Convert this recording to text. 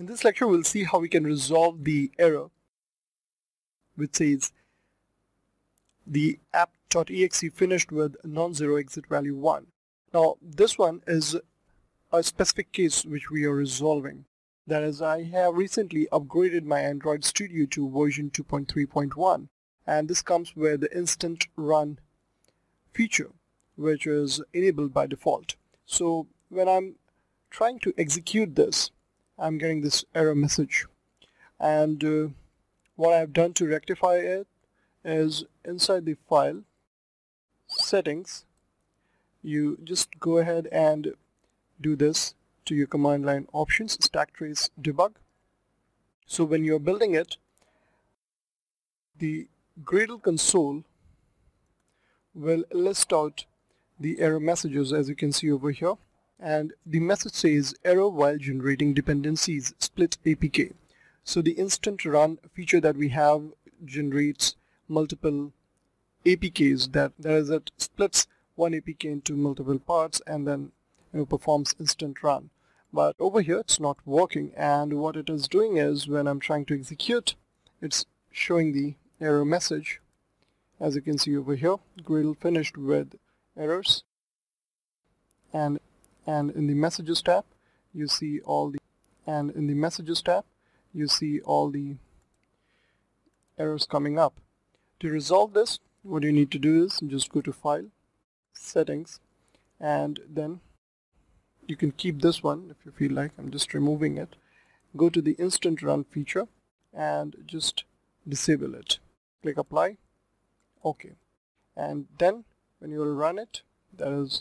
In this lecture we'll see how we can resolve the error which says the aapt.exe finished with non-zero exit value 1. Now this one is a specific case which we are resolving. That is I have recently upgraded my Android Studio to version 2.3.1 and this comes with the instant run feature which is enabled by default. So when I'm trying to execute this I'm getting this error message. And uh, what I've done to rectify it is inside the file settings you just go ahead and do this to your command line options stack trace debug. So when you're building it the Gradle console will list out the error messages as you can see over here and the message says error while generating dependencies split APK so the instant run feature that we have generates multiple APKs that that is it splits one APK into multiple parts and then you know, performs instant run. But over here it's not working. And what it is doing is when I'm trying to execute it's showing the error message. As you can see over here Gradle finished with errors. And and in the messages tab you see all the and in the messages tab you see all the errors coming up. To resolve this what you need to do is just go to file settings and then you can keep this one if you feel like. I'm just removing it. Go to the instant run feature and just disable it. Click apply. Okay. And then when you will run it that is